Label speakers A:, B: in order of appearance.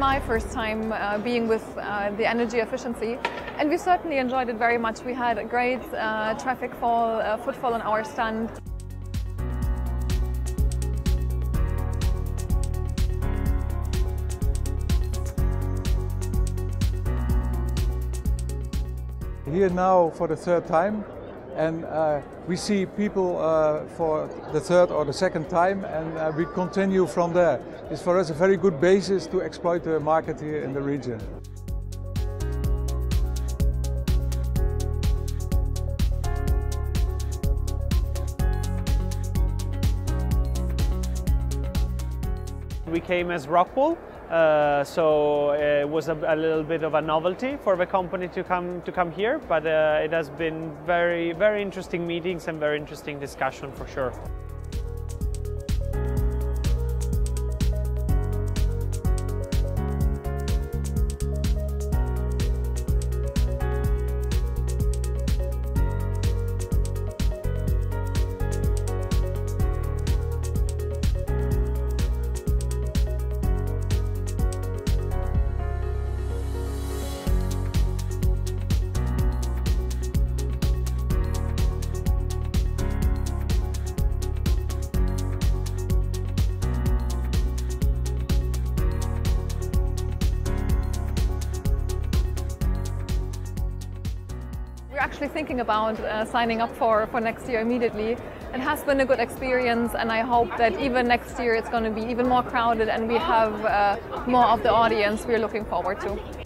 A: my first time uh, being with uh, the energy efficiency, and we certainly enjoyed it very much. We had a great uh, traffic fall, uh, footfall on our stand.
B: Here now for the third time, and uh, we see people uh, for the third or the second time, and uh, we continue from there. It's for us a very good basis to exploit the market here in the region.
C: We came as Rockwool, uh, so it was a, a, little bit of a novelty for the company to come to come here, but uh, it has been very very interesting meetings and very interesting discussion for sure.
A: We're actually thinking about uh, signing up for, for next year immediately. It has been a good experience and I hope that even next year it's going to be even more crowded and we have uh, more of the audience we're looking forward to.